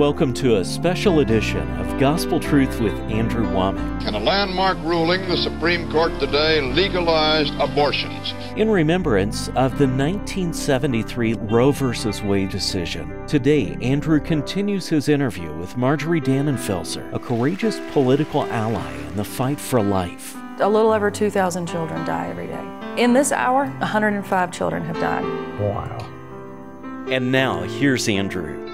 Welcome to a special edition of Gospel Truth with Andrew Wommack. In a landmark ruling, the Supreme Court today legalized abortions. In remembrance of the 1973 Roe v. Wade decision, today Andrew continues his interview with Marjorie Dannenfelser, a courageous political ally in the fight for life. A little over 2,000 children die every day. In this hour, 105 children have died. Wow. And now, here's Andrew.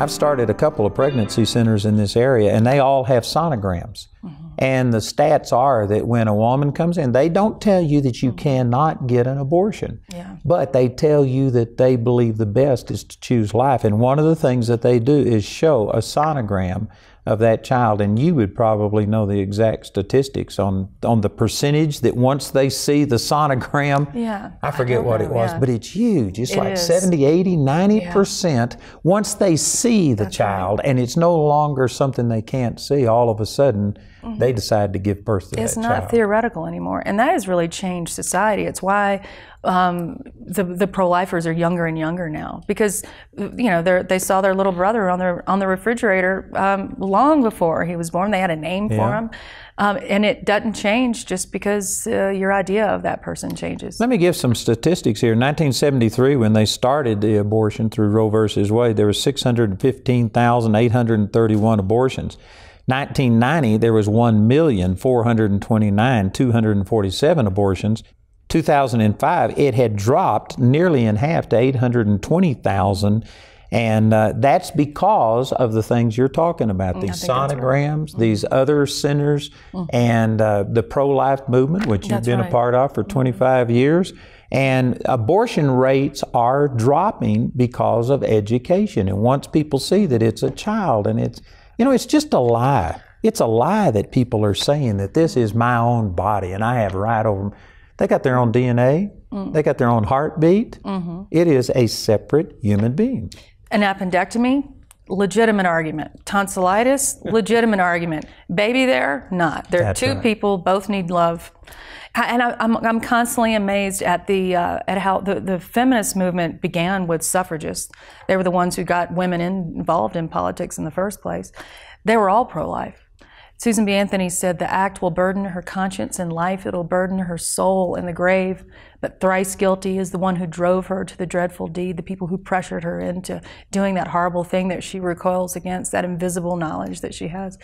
I've started a couple of pregnancy centers in this area, and they all have sonograms. Mm-hmm. And the stats are that when a woman comes in, they don't tell you that you mm-hmm. cannot get an abortion, yeah. but they tell you that they believe the best is to choose life. And one of the things that they do is show a sonogram of that child, and you would probably know the exact statistics on on the percentage that once they see the sonogram, yeah, I forget I what know, it was, yeah. but it's huge. It's it like is. 70, 80, 90%. Once they see the That's child right. and it's no longer something they can't see, all of a sudden mm-hmm. they decide to give birth to it's that not theoretical anymore. And that has really changed society. It's why um, the the pro-lifers are younger and younger now because you know they they saw their little brother on their on the refrigerator um, long before he was born. They had a name for him, um, and it doesn't change just because uh, your idea of that person changes. Let me give some statistics here. In 1973, when they started the abortion through Roe versus Wade, there was 615,831 abortions. 1990, there was 1,429,247 abortions. 2005, it had dropped nearly in half to 820,000. And uh, that's because of the things you're talking about I these that's right. sonograms, Mm-hmm. these other centers, and uh, the pro life movement, which you've That's been a part of for 25 years. And abortion rates are dropping because of education. And once people see that it's a child and it's, you know, it's just a lie. It's a lie that people are saying that this is my own body and I have right over. They got their own DNA. They got their own heartbeat. Mm-hmm. It is a separate human being. An appendectomy, legitimate argument. Tonsillitis, legitimate argument. Baby there, not. They're That's two right. people, both need love. And I, I'm, I'm constantly amazed at the uh, at how the, the feminist movement began with suffragists. They were the ones who got women in, involved in politics in the first place. They were all pro-life. Susan B. Anthony said, The act will burden her conscience in life, it'll burden her soul in the grave. But thrice guilty is the one who drove her to the dreadful deed, the people who pressured her into doing that horrible thing that she recoils against, that invisible knowledge that she has.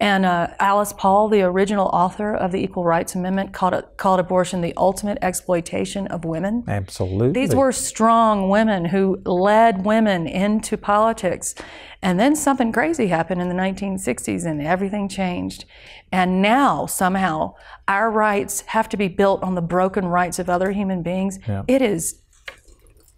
And uh, Alice Paul, the original author of the Equal Rights Amendment, called, it, called abortion the ultimate exploitation of women. Absolutely. These were strong women who led women into politics. And then something crazy happened in the 1960s and everything changed. And now, somehow, our rights have to be built on the broken rights of other human beings. Yeah. It is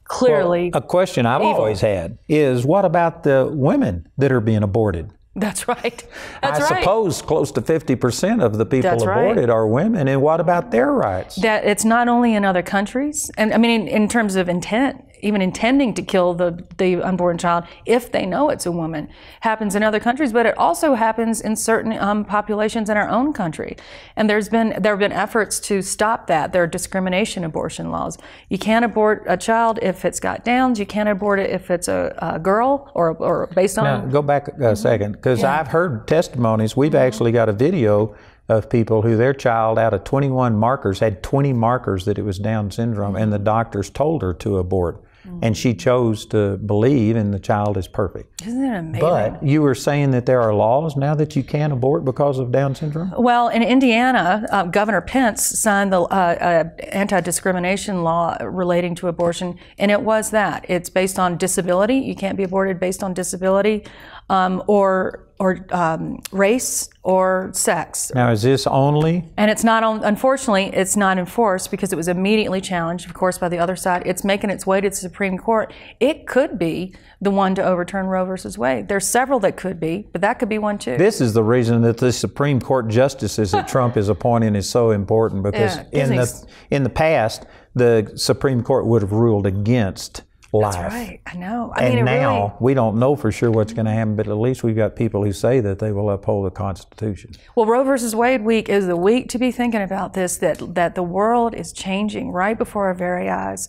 clearly, a question I've evil. always had is what about the women that are being aborted? that's right. That's I right. suppose close to 50% of the people That's right. aborted are women. And what about their rights? that it's not only in other countries, and I mean, in, in terms of intent, even intending to kill the, the unborn child if they know it's a woman, happens in other countries, but it also happens in certain um, populations in our own country. And there's been there have been efforts to stop that. There are discrimination abortion laws. You can't abort a child if it's got Downs. You can't abort it if it's a, a girl or or based on. Now, go back a second, because Mm-hmm. Yeah. Mm-hmm. I've heard testimonies. We've actually got a video of people who their child, out of 21 markers, had 20 markers that it was Down syndrome, and the Mm-hmm. doctors told her to abort. And she chose to believe, and the child is perfect. Isn't it amazing? But you were saying that there are laws now that you can't abort because of Down syndrome? Well, in Indiana, uh, Governor Pence signed the uh, uh, anti-discrimination law relating to abortion, and it was that it's based on disability. You can't be aborted based on disability, um, or or um, race or sex. Now, is this only And it's not on. Unfortunately, it's not enforced because it was immediately challenged, of course, by the other side. It's making its way to the Supreme Court. It could be the one to overturn Roe versus Wade. There's several that could be, but that could be one too. This is the reason that the Supreme Court justices that Trump is appointing is so important because Yeah, in the in the past the Supreme Court would have ruled against life. That's right. I know. I And mean, now really, we don't know for sure what's going to happen, but at least we've got people who say that they will uphold the Constitution. Well, Roe versus Wade week is the week to be thinking about this that that the world is changing right before our very eyes.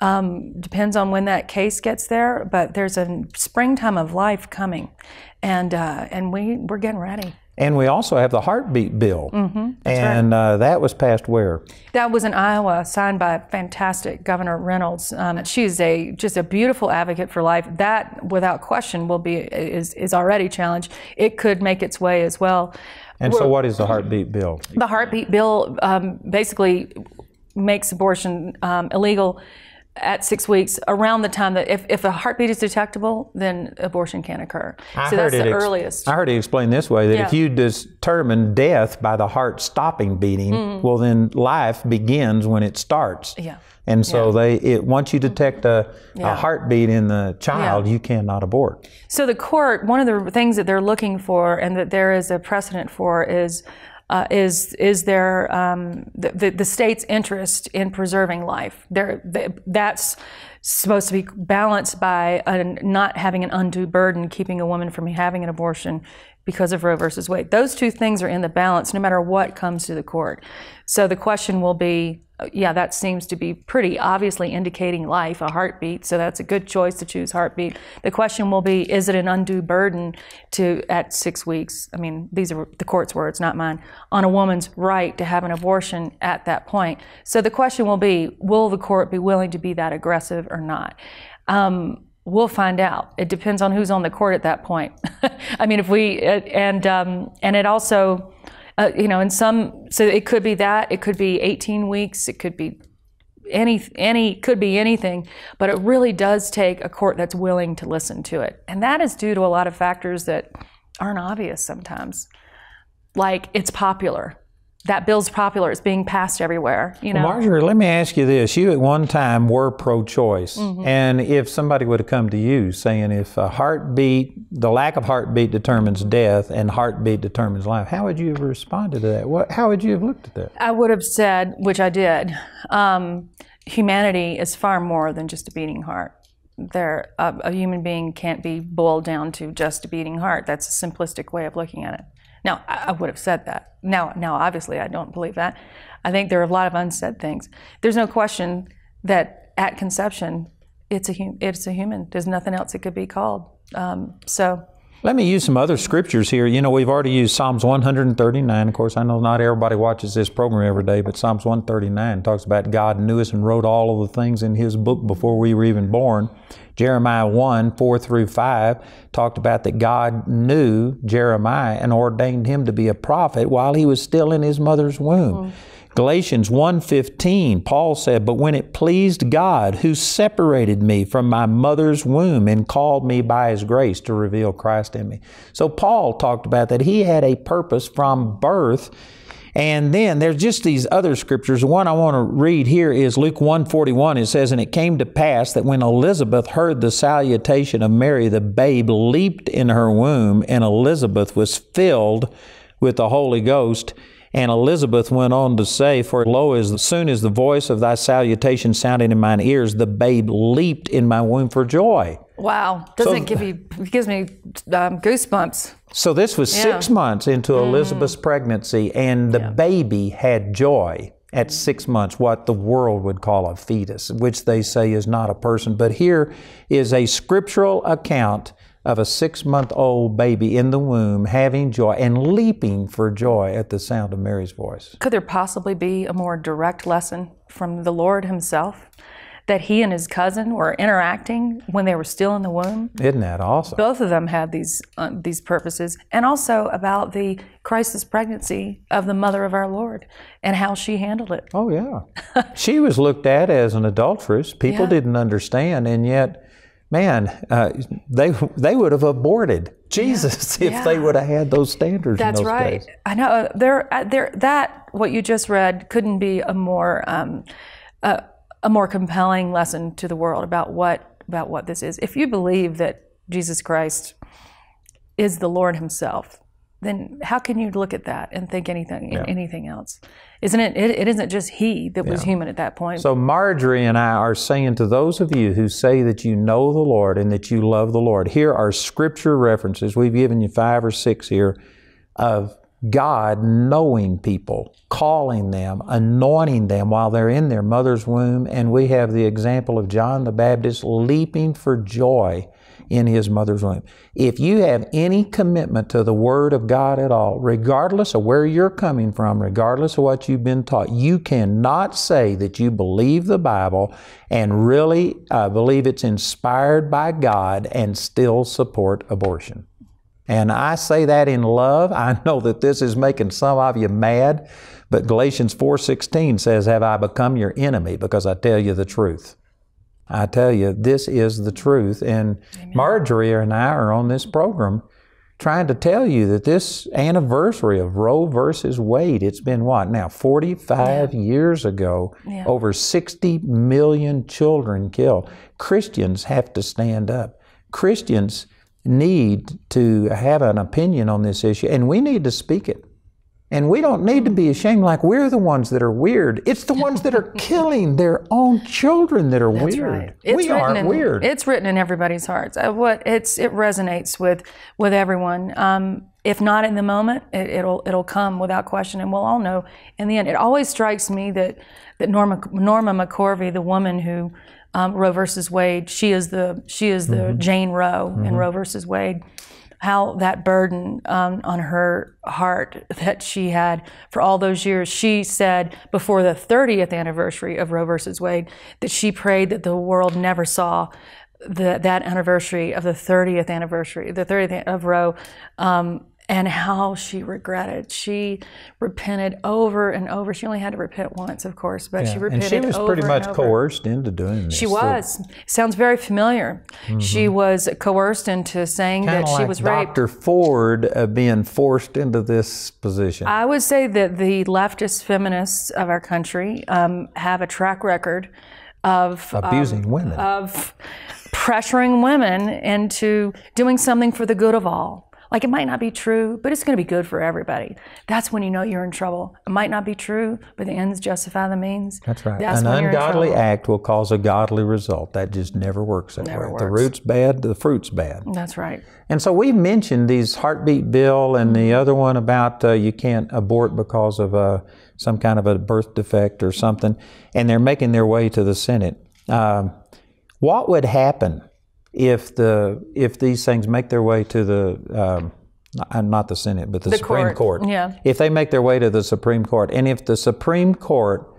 Um, depends on when that case gets there, but there's a springtime of life coming, and uh, and we we're getting ready. And we also have the heartbeat bill, Mm-hmm. and uh, that was passed where? That was in Iowa, signed by fantastic Governor Reynolds. Um, she's a just a beautiful advocate for life. That, without question, will be is is already challenged. It could make its way as well. And so, what is the heartbeat bill? The heartbeat bill um, basically makes abortion um, illegal at six weeks around the time that if, if a heartbeat is detectable, then abortion can occur. I so that's the ex- earliest. I heard it explained this way that if you determine death by the heart stopping beating, well, then life begins when it starts. Mm-hmm. Yeah. And so they, it once you detect a, a heartbeat in the child, Yeah. you cannot abort. So the court, one of the things that they're looking for, and that there is a precedent for, is uh, is is there um, the, the the state's interest in preserving life? There, that's supposed to be balanced by uh not having an undue burden, keeping a woman from having an abortion because of Roe versus Wade. Those two things are in the balance, no matter what comes to the court. So the question will be, yeah, that seems to be pretty obviously indicating life, a heartbeat. So that's a good choice to choose heartbeat. The question will be, is it an undue burden to at six weeks? I mean, these are the court's words, not mine, on a woman's right to have an abortion at that point. So the question will be, will the court be willing to be that aggressive or not? Um, We'll find out. It depends on who's on the court at that point. I mean, if we and um, and it also, uh, you know, in some so it could be that it could be 18 weeks. It could be any any could be anything. But it really does take a court that's willing to listen to it, and that is due to a lot of factors that aren't obvious sometimes. Like it's popular. That bill's popular. It's being passed everywhere. You know. Marjorie, let me ask you this. You at one time were pro choice. Mm-hmm. And if somebody would have come to you saying if a heartbeat, the lack of heartbeat determines death and heartbeat determines life, how would you have responded to that? What, how would you have looked at that? I would have said, which I did, um, humanity is far more than just a beating heart. There, a, a human being can't be boiled down to just a beating heart. That's a simplistic way of looking at it. Now, I, would have said that. Now, now, obviously, I don't believe that. I think there are a lot of unsaid things. There's no question that at conception, it's a hum- it's a human. There's nothing else it could be called. Um, so. Let me use some other scriptures here. You know, we've already used Psalms 139. Of course, I know not everybody watches this program every day, but Psalms 139 talks about God knew us and wrote all of the things in His book before we were even born. Jeremiah 1, 4 through 5 talked about that God knew Jeremiah and ordained him to be a prophet while he was still in his mother's womb. Mm-hmm. Galatians 1:15 Paul said, "But when it pleased God who separated me from my mother's womb and called me by his grace to reveal Christ in me." So Paul talked about that he had a purpose from birth. And then there's just these other scriptures. One I want to read here is Luke 141. It says, And it came to pass that when Elizabeth heard the salutation of Mary, the babe leaped in her womb, and Elizabeth was filled with the Holy Ghost. And Elizabeth went on to say, For lo, as soon as the voice of thy salutation sounded in mine ears, the babe leaped in my womb for joy. Wow, doesn't give you it gives me um, goosebumps. So this was six months into Elizabeth's pregnancy, and the baby had joy at six months, what the world would call a fetus, which they say is not a person. But here is a scriptural account of a six month old baby in the womb having joy and leaping for joy at the sound of Mary's voice. Could there possibly be a more direct lesson from the Lord Himself that He and His cousin were interacting when they were still in the womb? Isn't that awesome? Both of them had these uh, these purposes, and also about the crisis pregnancy of the mother of our Lord and how she handled it. Oh, yeah. she was looked at as an adulteress. People Yeah. didn't understand, and yet, man, uh, they they would have aborted Jesus if they would have had those standards. That's in those right. Days. I know uh, there, uh, there. That what you just read couldn't be a more um, uh, a more compelling lesson to the world about what about what this is. If you believe that Jesus Christ is the Lord Himself, then how can you look at that and think anything anything else? Isn't it, it? It isn't just He that was human at that point. So Marjorie and I are saying to those of you who say that you know the Lord and that you love the Lord, here are scripture references. We've given you five or six here of God knowing people, calling them, anointing them while they're in their mother's womb. And we have the example of John the Baptist leaping for joy in his mother's womb. If you have any commitment to the Word of God at all, regardless of where you're coming from, regardless of what you've been taught, you cannot say that you believe the Bible and really uh, believe it's inspired by God and still support abortion. And I say that in love. I know that this is making some of you mad, but Galatians 4:16 says, "Have I become your enemy because I tell you the truth?" I tell you, this is the truth. And Amen. Marjorie and I are on this program trying to tell you that this anniversary of Roe versus Wade, it's been what now, 45 yeah. years ago, yeah. over 60 million children killed. Christians have to stand up. Christians need to have an opinion on this issue, and we need to speak it. And we don't need to be ashamed like we're the ones that are weird. It's the ones that are killing their own children that are That's weird. Right. It's we aren't in, weird. It's written in everybody's hearts. Uh, what it's it resonates with with everyone. Um, if not in the moment, it, will it'll come without question, and we'll all know in the end. It always strikes me that that Norma Norma McCorvey, the woman who um, Roe versus Wade, she is the she is the mm-hmm. Jane Roe mm-hmm. in Roe versus Wade how that burden um, on her heart that she had for all those years. She said before the 30th anniversary of Roe versus Wade that she prayed that the world never saw the, that anniversary of the 30th anniversary, the 30th of Roe, um, and how she regretted. She repented over and over. She only had to repent once, of course, but yeah. she repented And she was pretty much coerced into doing this. She was. So. Sounds very familiar. Mm-hmm. She was coerced into saying Kinda that like she was Dr. raped. Dr. Ford uh, being forced into this position. I would say that the leftist feminists of our country um, have a track record of abusing um, women, of pressuring women into doing something for the good of all. Like it might not be true, but it's going to be good for everybody. That's when you know you're in trouble. It might not be true, but the ends justify the means. That's right. That's An ungodly act will cause a godly result. That just never works that never way. Works. The root's bad, the fruit's bad. That's right. And so we mentioned these heartbeat bill and the other one about uh, you can't abort because of uh, some kind of a birth defect or something, and they're making their way to the Senate. Um, what would happen if the if these things make their way to the um, not the Senate, but the, the Supreme court. Court. Yeah. If they make their way to the Supreme Court, and if the Supreme Court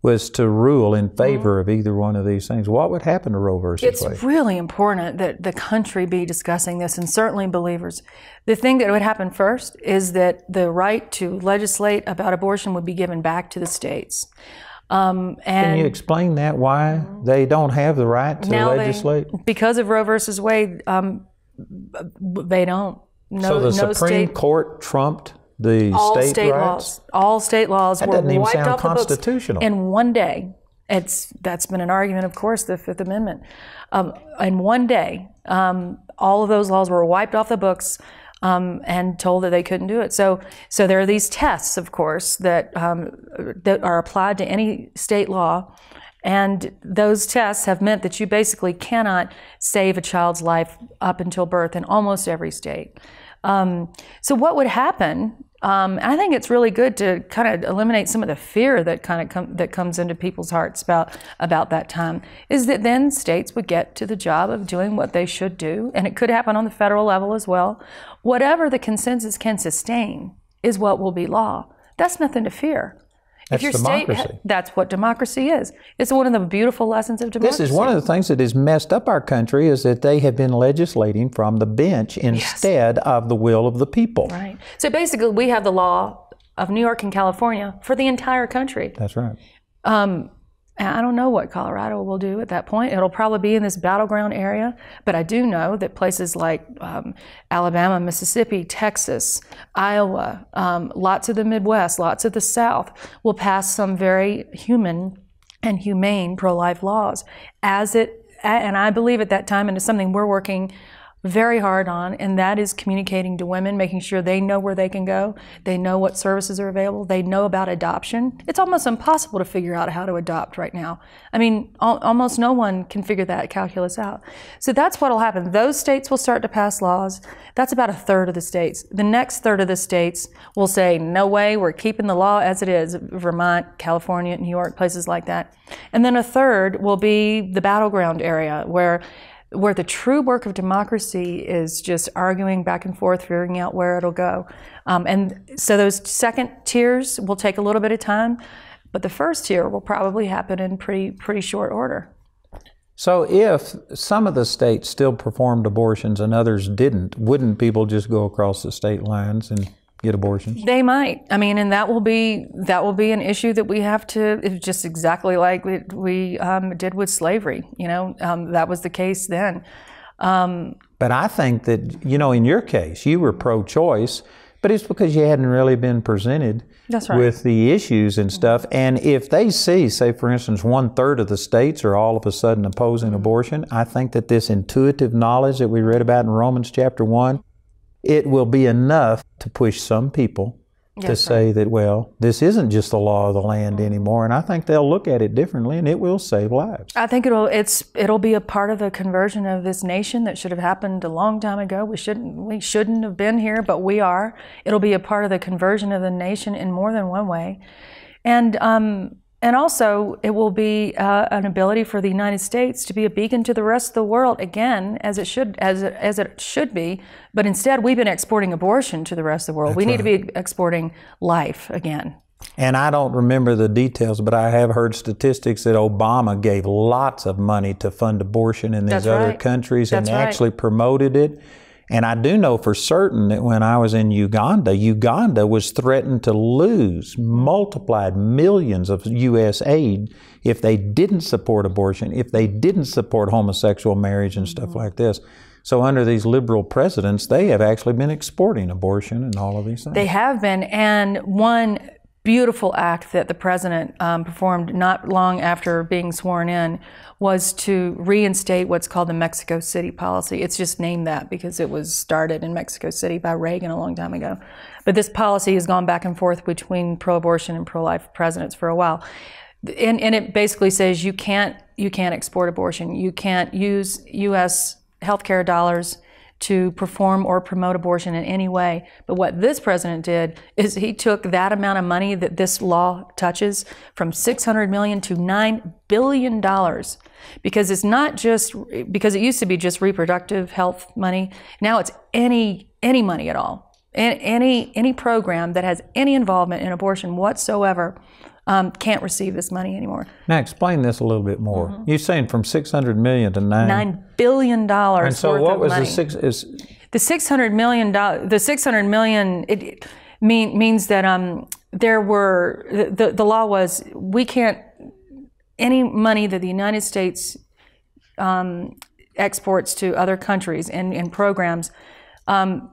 was to rule in favor mm-hmm. of either one of these things, what would happen to Roe versus it's Wade? It's really important that the country be discussing this, and certainly believers. The thing that would happen first is that the right to legislate about abortion would be given back to the states. Um, Can you explain that? Why they don't have the right to legislate? They, because of Roe versus Wade, um, they don't. No, so the no Supreme state, Court trumped the all state, laws. All state laws that were doesn't even wiped sound off constitutional. the books in one day. It's that's been an argument, of course, the Fifth Amendment. Um, in one day, um, all of those laws were wiped off the books um, and told that they couldn't do it. So, so there are these tests, of course, that um, that are applied to any state law, and those tests have meant that you basically cannot save a child's life up until birth in almost every state. Um, so, what would happen um, I think it's really good to kind of eliminate some of the fear that kind of com- that comes into people's hearts about about that time. Is that then states would get to the job of doing what they should do, and it could happen on the federal level as well. Whatever the consensus can sustain is what will be law. That's nothing to fear. That's if your democracy. state, that's what democracy is. It's one of the beautiful lessons of democracy. This is one of the things that has messed up our country is that they have been legislating from the bench instead yes. of the will of the people. Right. So basically, we have the law of New York and California for the entire country. That's right. Um, I don't know what Colorado will do at that point. It'll probably be in this battleground area, but I do know that places like um, Alabama, Mississippi, Texas, Iowa, um, lots of the Midwest, lots of the South will pass some very human and humane pro life laws as it, and I believe at that time, and it's something we're working very hard on, and that is communicating to women, making sure they know where they can go, they know what services are available, they know about adoption. It's almost impossible to figure out how to adopt right now. I mean, al- almost no one can figure that calculus out. So that's what will happen. Those states will start to pass laws. That's about a third of the states. The next third of the states will say, no way, we're keeping the law as it is. Vermont, California, New York, places like that. And then a third will be the battleground area where where the true work of democracy is just arguing back and forth, figuring out where it'll go. Um, and so those second tiers will take a little bit of time, but the first tier will probably happen in pretty pretty short order. So, if some of the states still performed abortions and others didn't, wouldn't people just go across the state lines and get abortions? They might. I mean, and that will be that will be an issue that we have to. It's just exactly like we, we um, did with slavery. You know, um, that was the case then. Um, But I think that, you know, in your case, you were pro choice, but it's because you hadn't really been presented right. with the issues and stuff. And if they see, say, for instance, one third of the states are all of a sudden opposing abortion, I think that this intuitive knowledge that we read about in Romans chapter 1, it will be enough to push some people to Yes, say that, well, this isn't just the law of the land anymore. And I think they'll look at it differently and it will save lives. I think it'll it's it'll be a part of the conversion of this nation that should have happened a long time ago. We shouldn't we shouldn't have been here, but we are. It'll be a part of the conversion of the nation in more than one way, and um, and also it will be uh, an ability for the United States to be a beacon to the rest of the world again, as it should as it, as it should be. But instead, we've been exporting abortion to the rest of the world. we need to be exporting life again. And I don't remember the details, but I have heard statistics that Obama gave lots of money to fund abortion in these That's other right. countries That's and right. actually promoted it. And I do know for certain that when I was in Uganda, Uganda was threatened to lose multiplied millions of U.S. aid if they didn't support abortion, if they didn't support homosexual marriage and stuff Mm-hmm. like this. So under these liberal presidents, they have actually been exporting abortion and all of these things. They have been, and one beautiful act that the president um, performed not long after being sworn in was to reinstate what's called the Mexico City policy. It's just named that because it was started in Mexico City by Reagan a long time ago. But this policy has gone back and forth between pro-abortion and pro-life presidents for a while. And, and it basically says you can't you can't export abortion. You can't use U.S. healthcare dollars to perform or promote abortion in any way. But what this president did is he took that amount of money that this law touches from 600 million to 9 billion dollars because it's not just because it used to be just reproductive health money. Now it's any any money at all. Any any program that has any involvement in abortion whatsoever um, can't receive this money anymore. Now explain this a little bit more. You're saying from 600 million to 9. Nine billion dollars And so what was money. the six is The six hundred million dollar, the six hundred million, it it mean means that um there were the the law was we can't any money that the United States um, exports to other countries and and programs. Um,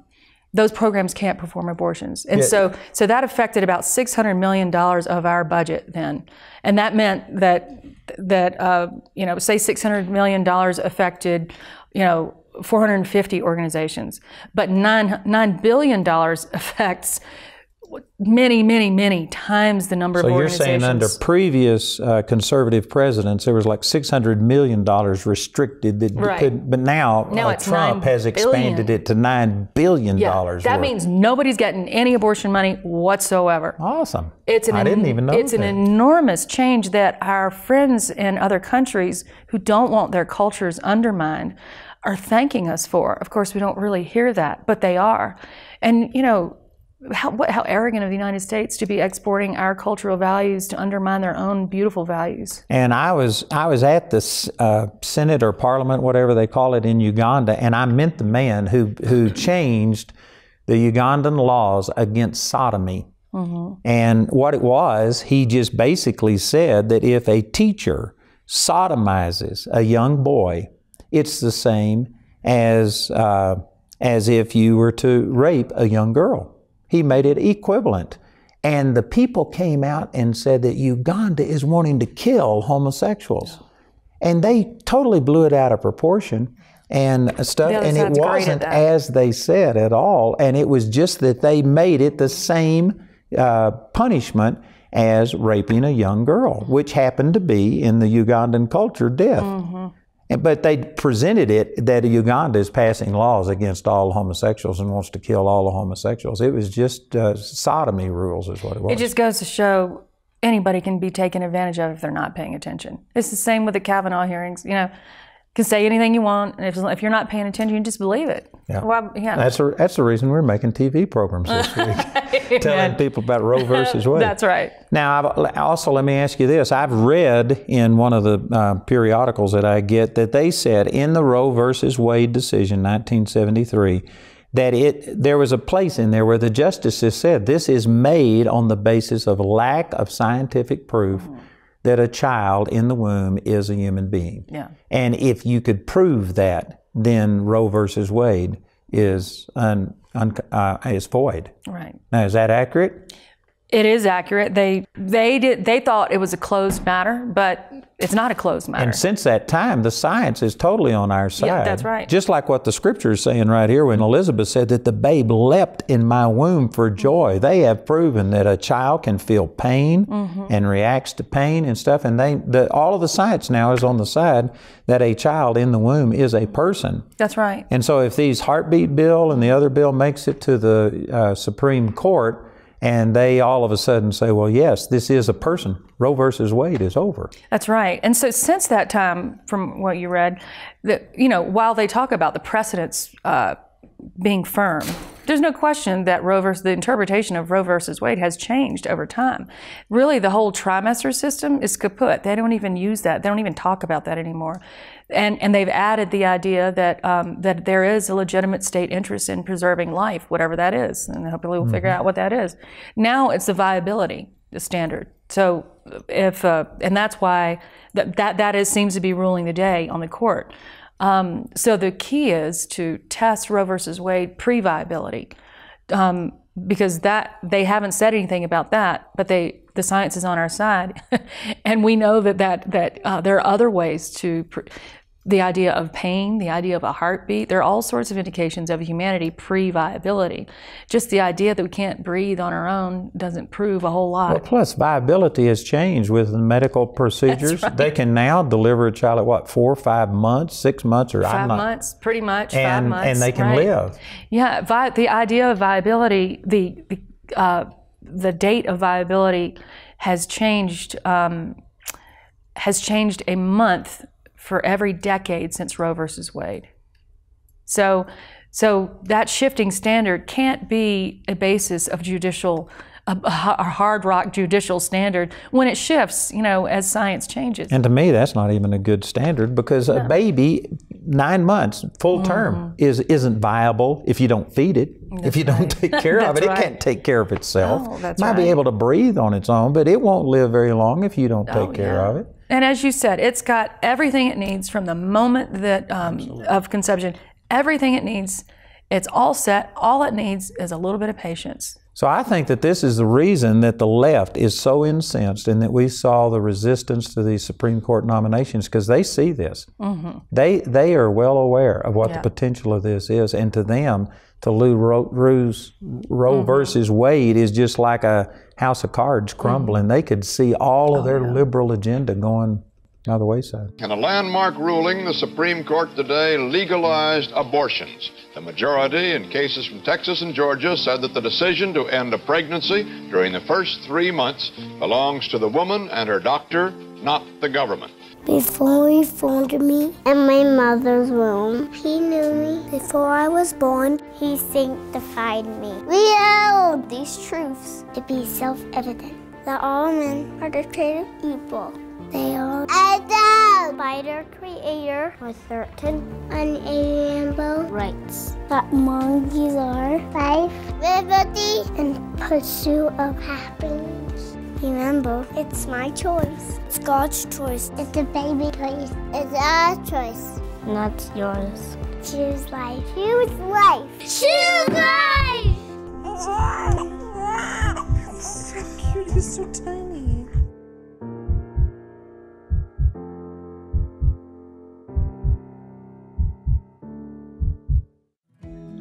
those programs can't perform abortions, and so so that affected about six hundred million dollars of our budget then, and that meant that that uh, you know say six hundred million dollars affected you know 450 organizations, but nine nine billion dollars affects many many many times the number so of you're saying under previous uh, conservative presidents there was like 600 million dollars restricted that Right. could but now, Now uh, Trump has expanded billion. it to 9 billion yeah, dollars that worth. means nobody's getting any abortion money whatsoever. awesome. It's an I didn't even know it's that. an enormous change that our friends in other countries who don't want their cultures undermined are thanking us for. Of course, we don't really hear that, but they are. And you know, how what, how arrogant of the United States to be exporting our cultural values to undermine their own beautiful values. And I was I was at the uh, Senate or Parliament, whatever they call it, in Uganda, and I met the man who who changed the Ugandan laws against sodomy. And what it was, he just basically said that if a teacher sodomizes a young boy, it's the same as uh, as if you were to rape a young girl. He made it equivalent. And the people came out and said that Uganda is wanting to kill homosexuals. And they totally blew it out of proportion. and stuff, and it side's great at wasn't as they said at all. And it was just that they made it the same uh, punishment as raping a young girl, which happened to be in the Ugandan culture death. Mm-hmm. But they presented it that Uganda is passing laws against all homosexuals and wants to kill all the homosexuals. It was just uh, sodomy rules, is what it was. It just goes to show anybody can be taken advantage of if they're not paying attention. It's the same with the Kavanaugh hearings. You know, can say anything you want, and if, if you're not paying attention, you just believe it. Yeah. Well, yeah. That's the, that's the reason we're making TV programs this week, telling people about Roe versus Wade. That's right. Now, I've, also, let me ask you this. I've read in one of the uh, periodicals that I get that they said in the Roe versus Wade decision, 1973, that it there was a place in there where the justices said this is made on the basis of lack of scientific proof that a child in the womb is a human being. Yeah. And if you could prove that, then Roe versus Wade is un, un, uh, is void. Right. Now, is that accurate? It is accurate. They they did they thought it was a closed matter, but it's not a closed matter. And since that time, the science is totally on our side. Yeah, that's right. Just like what the scripture is saying right here when Elizabeth said that the babe leapt in my womb for joy. They have proven that a child can feel pain Mm-hmm. and reacts to pain and stuff. And they, the, all of the science now is on the side that a child in the womb is a person. That's right. And so if these heartbeat bill and the other bill makes it to the uh, Supreme Court, and they all of a sudden say, well, yes, this is a person. Roe versus Wade is over. That's right. And so since that time, from what you read, that you know, while they talk about the precedents uh, being firm, there's no question that Roe versus the interpretation of Roe versus Wade has changed over time. Really, the whole trimester system is kaput. They don't even use that. They don't even talk about that anymore. And and they've added the idea that um, that there is a legitimate state interest in preserving life, whatever that is. And hopefully we'll figure out what that is. Now it's the viability, the standard. So if uh, and that's why that, that that is seems to be ruling the day on the court. Um, so the key is to test Roe versus Wade pre-viability, um, because that they haven't said anything about that, but they the science is on our side, and we know that that that uh, there are other ways to. The idea of pain, the idea of a heartbeat, there are all sorts of indications of humanity pre viability. Just the idea that we can't breathe on our own doesn't prove a whole lot. Well, Plus, viability has changed with the medical procedures. They can now deliver a child at what, four, five months, six months, or 5 I'm not, months, pretty much. five and months, and they can right. live. Yeah, vi- the idea of viability, the the, uh, the date of viability has changed um, has changed a month for every decade since Roe versus Wade. So, so that shifting standard can't be a basis of judicial. A, a hard rock judicial standard when it shifts, you know, as science changes. And to me, that's not even a good standard because a baby, nine months, full Mm-hmm. term, is isn't viable if you don't feed it. if you don't take care of it, That's it can't take care of itself. Oh, that's Might be able to breathe on its own, but it won't live very long if you don't take Oh, care yeah. of it. And as you said, it's got everything it needs from the moment that um, of conception. Everything it needs, it's all set. All it needs is a little bit of patience. So I think that this is the reason that the left is so incensed and that we saw the resistance to these Supreme Court nominations because they see this. They they are well aware of what Mm-hmm. Yeah. the potential of this is, and to them, to Lou Roe, Roe's, Roe Mm-hmm. versus Wade is just like a house of cards crumbling. Mm-hmm. They could see all of Oh, their liberal agenda going by the wayside. In a landmark ruling, the Supreme Court today legalized abortions. The majority in cases from Texas and Georgia said that the decision to end a pregnancy during the first three months belongs to the woman and her doctor, not the government. Before he formed me in my mother's womb, he knew me. Before I was born, he sanctified me. We held these truths to be self-evident that all men are created equal. They are endowed by their Creator with certain unalienable rights. That monkeys are life, liberty, and pursuit of happiness. Remember, it's my choice. It's God's choice. It's the baby choice. It's our choice. Not yours. Choose life. Choose life. Choose life! cute. He's so tiny.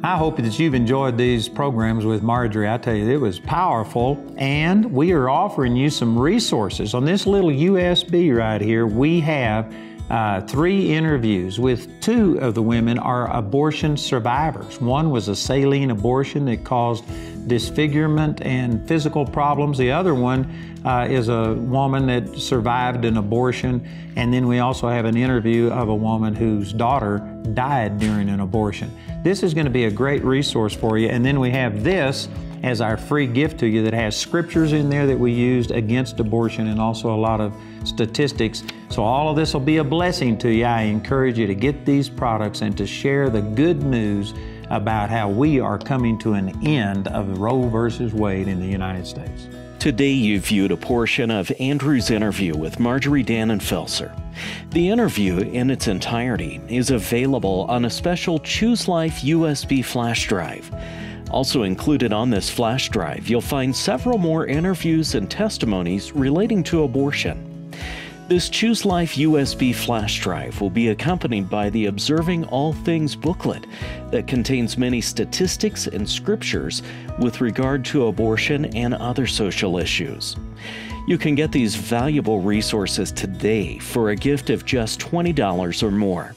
I hope that you've enjoyed these programs with Marjorie. I tell you, it was powerful, and we are offering you some resources. On this little USB right here, we have uh, three interviews with two of the women are abortion survivors. One was a saline abortion that caused disfigurement and physical problems. The other one uh, is a woman that survived an abortion. And then we also have an interview of a woman whose daughter died during an abortion. This is going to be a great resource for you. And then we have this as our free gift to you that has scriptures in there that we used against abortion and also a lot of statistics. So, all of this will be a blessing to you. I encourage you to get these products and to share the good news about how we are coming to an end of Roe versus Wade in the United States. Today, you viewed a portion of Andrew's interview with Marjorie Dannenfelser. The interview in its entirety is available on a special Choose Life USB flash drive. Also included on this flash drive, you'll find several more interviews and testimonies relating to abortion. This Choose Life USB flash drive will be accompanied by the Observing All Things booklet that contains many statistics and scriptures with regard to abortion and other social issues. You can get these valuable resources today for a gift of just $20 or more.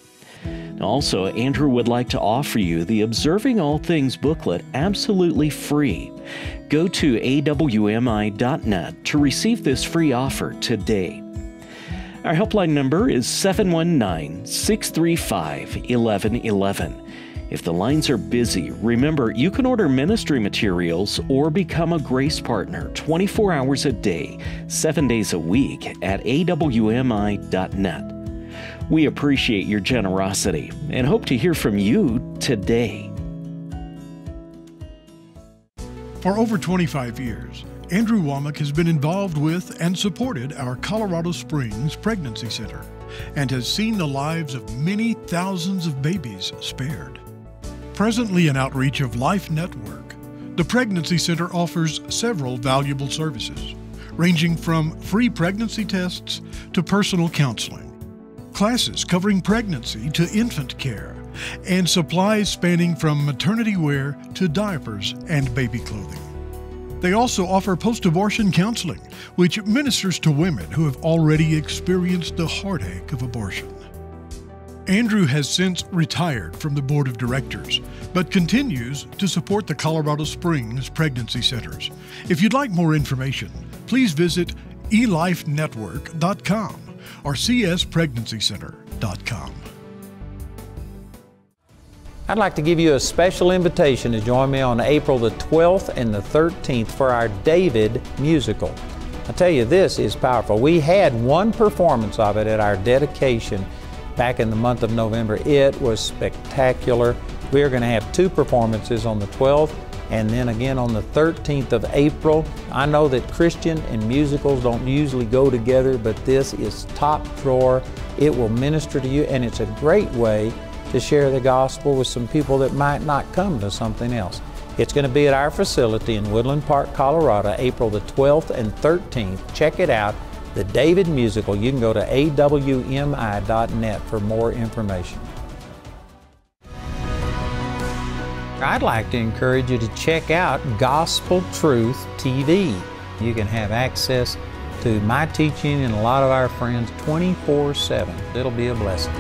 Also, Andrew would like to offer you the Observing All Things booklet absolutely free. Go to awmi.net to receive this free offer today. Our helpline number is 719 635 1111. If the lines are busy, remember you can order ministry materials or become a grace partner 24 hours a day, 7 days a week at awmi.net. We appreciate your generosity and hope to hear from you today. For over 25 years, Andrew Wommack has been involved with and supported our Colorado Springs Pregnancy Center and has seen the lives of many thousands of babies spared. Presently an outreach of Life Network, the Pregnancy Center offers several valuable services, ranging from free pregnancy tests to personal counseling classes covering pregnancy to infant care, and supplies spanning from maternity wear to diapers and baby clothing. They also offer post abortion counseling, which ministers to women who have already experienced the heartache of abortion. Andrew has since retired from the board of directors, but continues to support the Colorado Springs Pregnancy Centers. If you'd like more information, please visit elifenetwork.com or cspregnancycenter.com. I'd like to give you a special invitation to join me on April the 12th and the 13th for our David musical. I tell you, this is powerful. We had one performance of it at our dedication back in the month of November. It was spectacular. We are going to have two performances on the 12th and then again on the 13th of April. I know that Christian and musicals don't usually go together, but this is top drawer. It will minister to you, and it's a great way to share the gospel with some people that might not come to something else. It's going to be at our facility in Woodland Park, Colorado, April the 12th and 13th. Check it out. The David Musical. You can go to awmi.net for more information. I'd like to encourage you to check out Gospel Truth TV. You can have access to my teaching and a lot of our friends 24 7. It'll be a blessing.